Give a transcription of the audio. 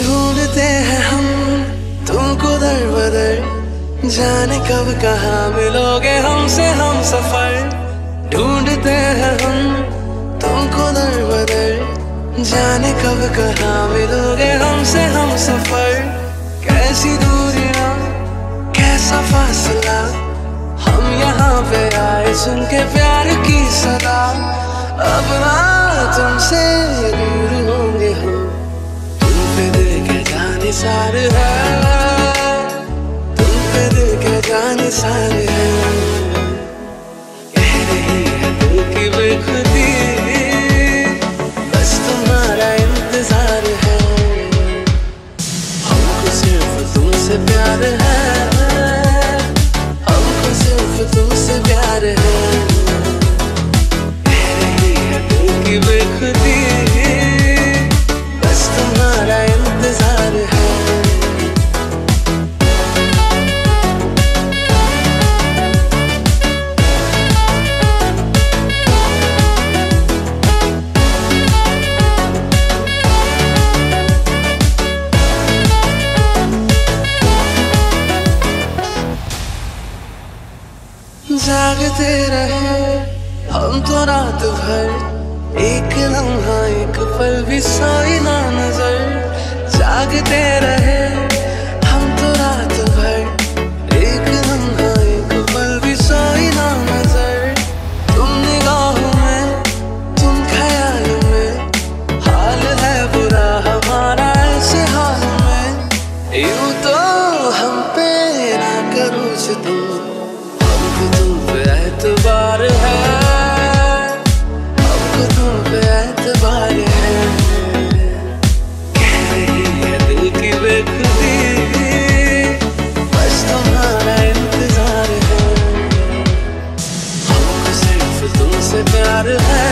ढूंढते हैं हम तुमको दर बदर। जाने कब कहा मिलोगे हमसे हम सफ़र। ढूंढते हैं हम तुमको दर बदर। जाने कब कहा मिलोगे हमसे हम सफ़र। कैसी दूरिया कैसा फासला। हम यहाँ पे आए सुन के प्यार की सदा। अब ना तुमसे दूर होंगे हम। सार है। जान सारे जागते रहे। हम तो रात भर एक लम्हा, एक पल भी सोई ना नज़र। जागते रहे। gotta have